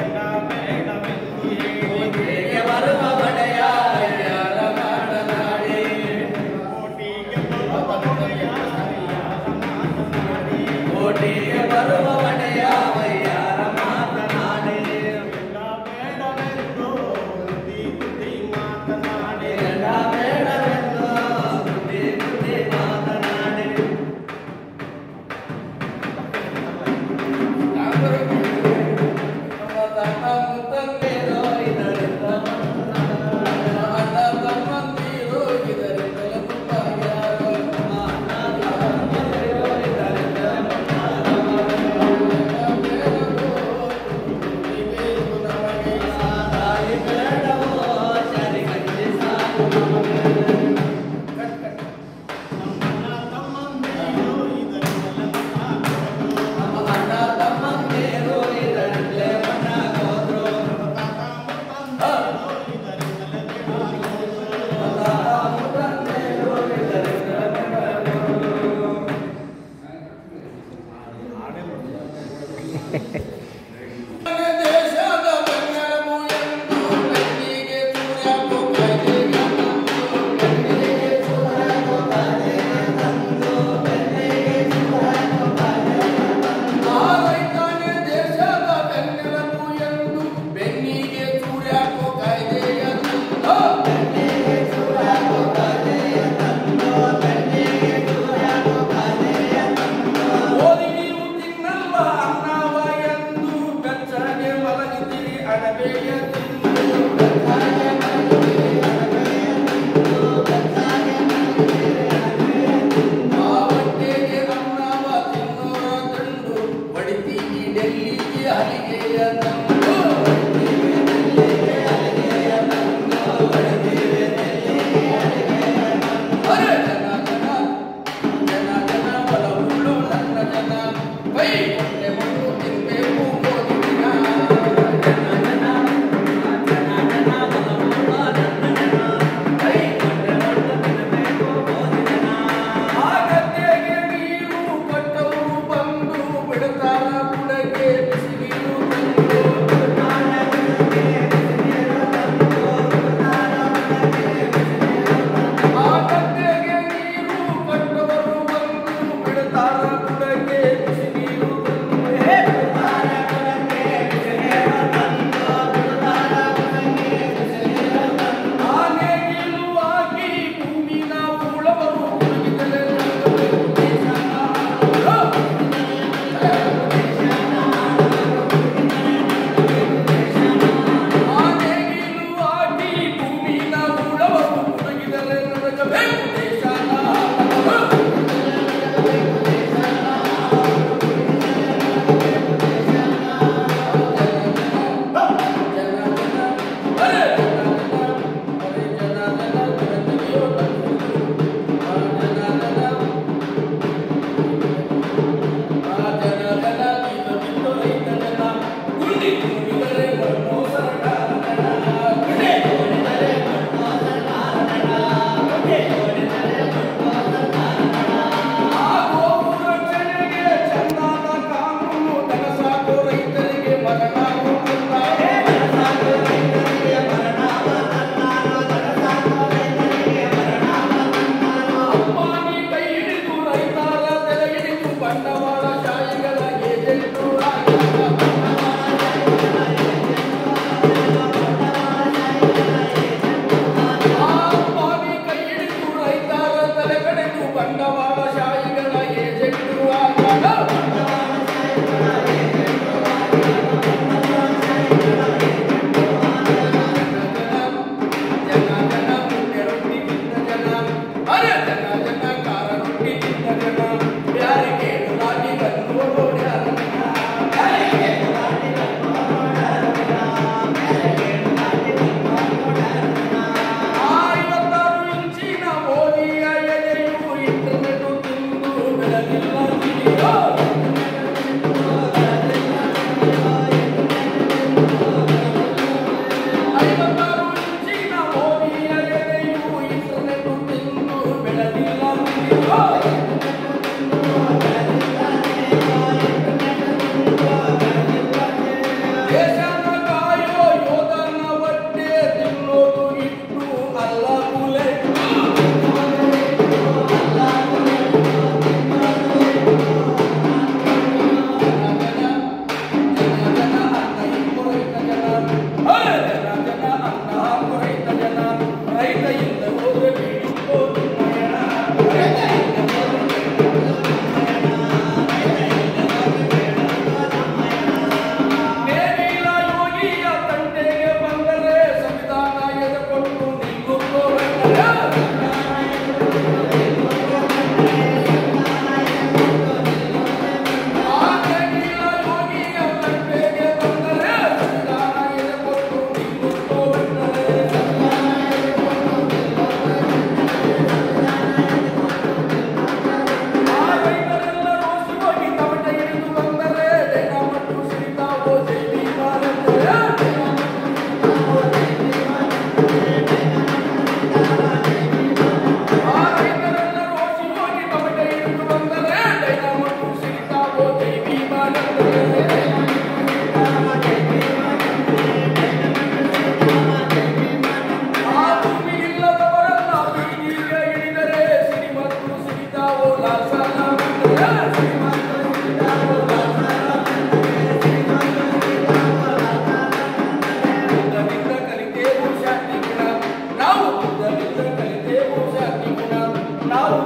Amen. Amen. Yeah. cada vez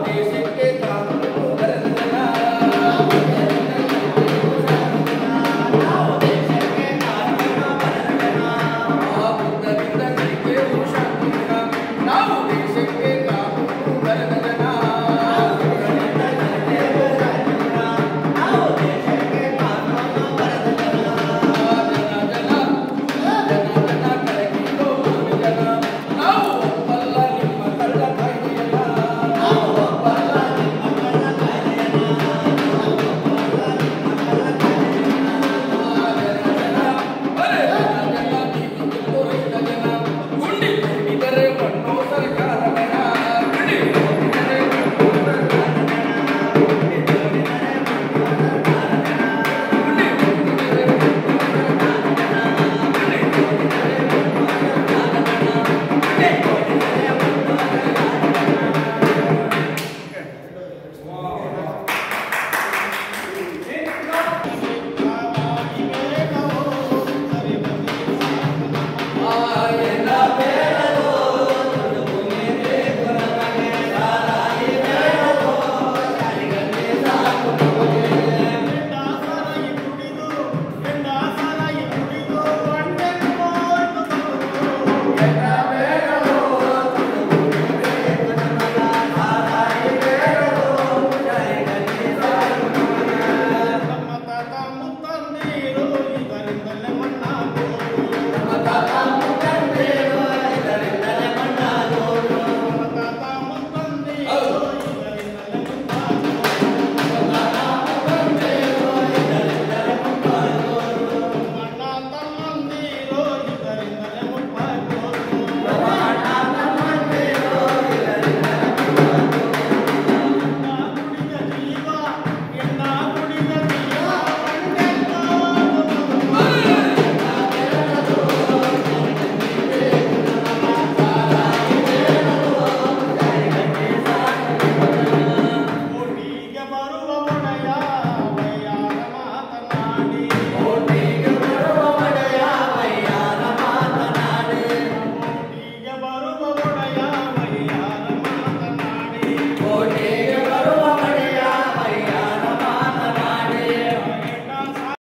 Deus. Hallelujah.